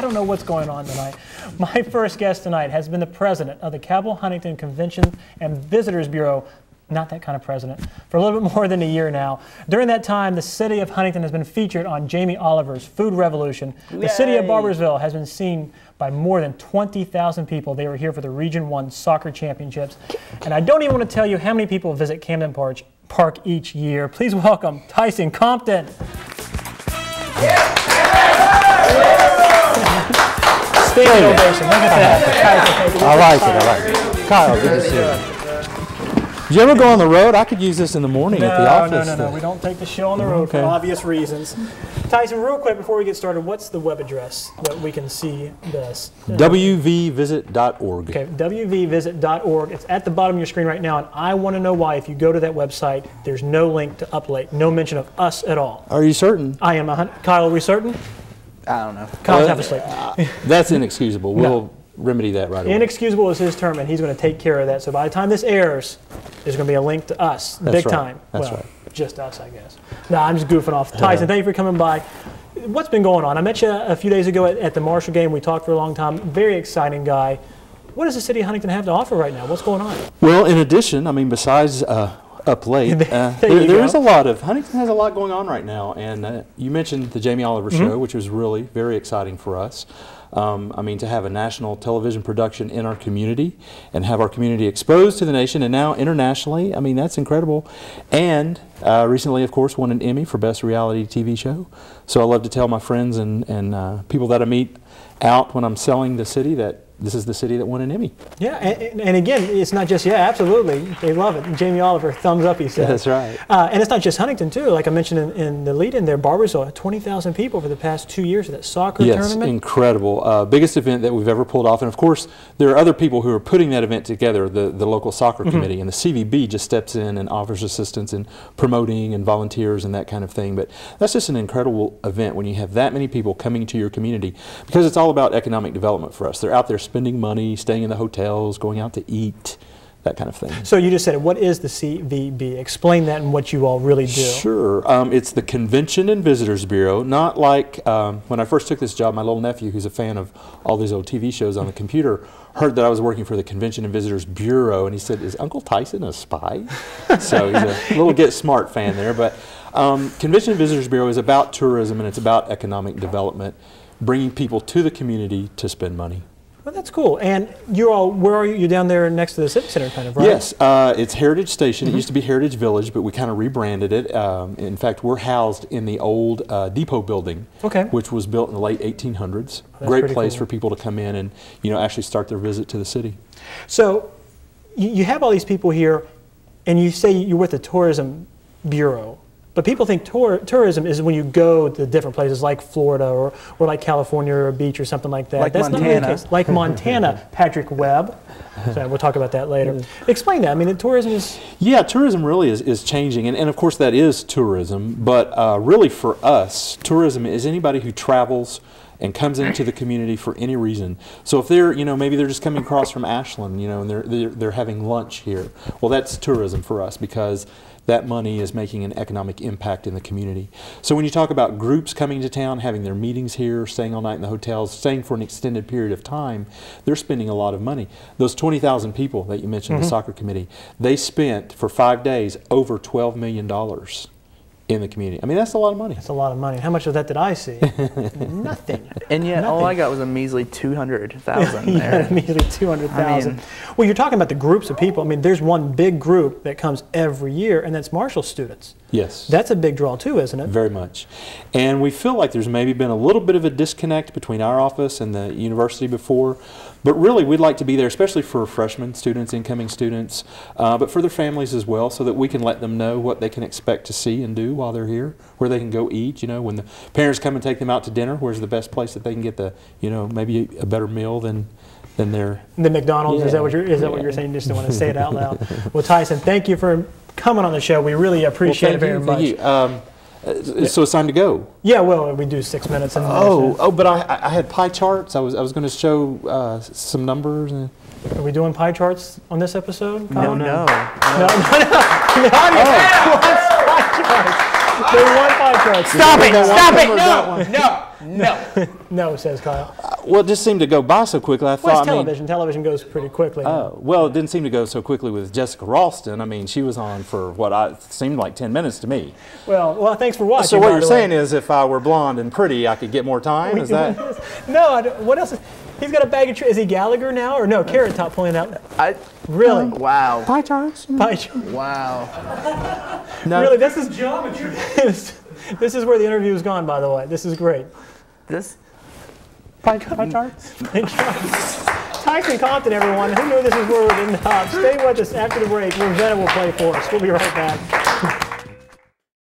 I don't know what's going on tonight. My first guest tonight has been the president of the Cabell Huntington Convention and Visitors Bureau. Not that kind of president, for a little bit more than a year now. During that time, the city of Huntington has been featured on Jamie Oliver's Food Revolution. The city of Yay. Barboursville has been seen by more than 20,000 people. They were here for the Region 1 soccer championships. And I don't even want to tell you how many people visit Camden Park, Park each year. Please welcome Tyson Compton. Standing. Look at that. I like it. I like it. Kyle, good to see you. Did you ever go on the road? I could use this in the morning at the No, office. no, no, no. We don't take the show on the road Okay. for obvious reasons. Tyson, real quick before we get started, what's the web address that we can see this? WVvisit.org. Okay, wvvisit.org. It's at the bottom of your screen right now, and I want to know why, if you go to that website, there's no link to Uplate, no mention of us at all. Are you certain? I am. Kyle, are we certain? I don't know. Uh, half asleep. That's inexcusable. We'll remedy that right away. Inexcusable is his term, and he's going to take care of that. So by the time this airs, there's going to be a link to us, That's big right. time. That's well, right. just us, I guess. No, I'm just goofing off. Tyson, thank you for coming by. What's been going on? I met you a few days ago at, at the Marshall game. We talked for a long time. Very exciting guy. What does the city of Huntington have to offer right now? What's going on? Well, in addition, I mean, besides uh, up late, uh, There there, go. a lot of Huntington has a lot going on right now, and uh, you mentioned the Jamie Oliver Mm-hmm. show, which was really very exciting for us. Um, I mean, to have a national television production in our community and have our community exposed to the nation and now internationally, I mean, that's incredible. And uh, recently, of course, won an Emmy for Best Reality TV Show. So I love to tell my friends and, and uh, people that I meet out when I'm selling the city that this is the city that won an Emmy. Yeah, and, and again, it's not just, yeah, absolutely. They love it. Jamie Oliver, thumbs up, he said. That's right. Uh, and it's not just Huntington, too. Like I mentioned in, in the lead in there, Barboursville, 20,000 people for the past two years at that soccer Yes, tournament. incredible. Uh, biggest event that we've ever pulled off. And of course, there are other people who are putting that event together, the, the local soccer Mm-hmm. committee. And the CVB just steps in and offers assistance in promoting and volunteers and that kind of thing. But that's just an incredible event when you have that many people coming to your community because it's all about economic development for us. They're out there spending money, staying in the hotels, going out to eat, that kind of thing. So you just said. What is the CVB? Explain that and what you all really do. Sure. Um, it's the Convention and Visitors Bureau. Not like um, when I first took this job, my little nephew, who's a fan of all these old TV shows on the computer, heard that I was working for the Convention and Visitors Bureau, and he said, "Is Uncle Tyson a spy?" so he's a little Get Smart fan there. But um, Convention and Visitors Bureau is about tourism and it's about economic development, bringing people to the community to spend money. Well, that's cool. And you're all, where are you? You're down there next to the Civic Center, kind of, right? Yes, uh, it's Heritage Station. Mm-hmm. It used to be Heritage Village, but we kind of rebranded it. Um, in fact, we're housed in the old uh, depot building, Okay. which was built in the late 1800s. That's Great place cool. for people to come in and you know actually start their visit to the city. So you, you have all these people here, and you say you're with the Tourism Bureau. But people think tour, tourism is when you go to different places like Florida or, or like California or a beach or something like that. Like That's not Montana. the case. Like Montana, Patrick Webb. So we'll talk about that later. Explain that. I mean, tourism is Yeah, tourism really is, is changing, and, and of course that is tourism. But uh, really, for us, tourism is anybody who travels and comes into the community for any reason. So if they're, you know, maybe they're just coming across from Ashland, you know, and they're they're, they're having lunch here. Well, that's tourism for us because that money is making an economic impact in the community. So when you talk about groups coming to town, having their meetings here, staying all night in the hotels, staying for an extended period of time, they're spending a lot of money. Those 20,000 people that you mentioned, the mm-hmm. soccer committee, they spent for five days over $12 million in the community. I mean, that's a lot of money. that's a lot of money. How much of that did I see? Nothing. And yet, all I got was a measly 200,000 You had there. immediately 200,000. I mean- well, you're talking about the groups of people. I mean, there's one big group that comes every year, and that's Marshall students. Yes. That's a big draw, too, isn't it? Very much. And we feel like there's maybe been a little bit of a disconnect between our office and the university before. But really, we'd like to be there, especially for freshmen students, incoming students, uh, but for their families as well, so that we can let them know what they can expect to see and do while they're here, where they can go eat. You know, when the parents come and take them out to dinner, where's the best place that they can get the, you know, maybe a better meal than than their The McDonald's, is that what you're, is that what you're saying? Just don't want to say it out loud. well, Tyson, thank you for coming on the show. We really appreciate Well, it very thank much. you, thank you. Um, uh, so it's time to go. Yeah, well, we do six minutes. And Oh, oh, but I, I- I had pie charts. I was, I was going to show uh, some numbers. And Are we doing pie charts on this episode? No, Kyle? no. No, no, no. The audience wants pie charts. They want pie charts. Stop it! Stop it! No! No! No! No, says Kyle. Uh, well, it just seemed to go by so quickly. I Well, thought. it's I mean, television. television goes pretty quickly. Oh, well, it didn't seem to go so quickly with Jessica Ralston. I mean, she was on for what I seemed like 10 minutes to me. well, well, thanks for watching. So what you're the way. saying is if I were blonde and pretty, I could get more time? Is that? no, what else? Is, he's got a bag of tricks. Is he Gallagher now or no? Carrot Top pulling out. I, Really? wow. Pie charts? Pie chart. Wow. No. Really, this is geometry. this is where the interview has gone. By the way, this is great. This, Pie, pie charts? Tyson Compton, everyone. Who knew this is where we'd end up? Stay with us after the break. Ravenna will play for us. We'll be right back.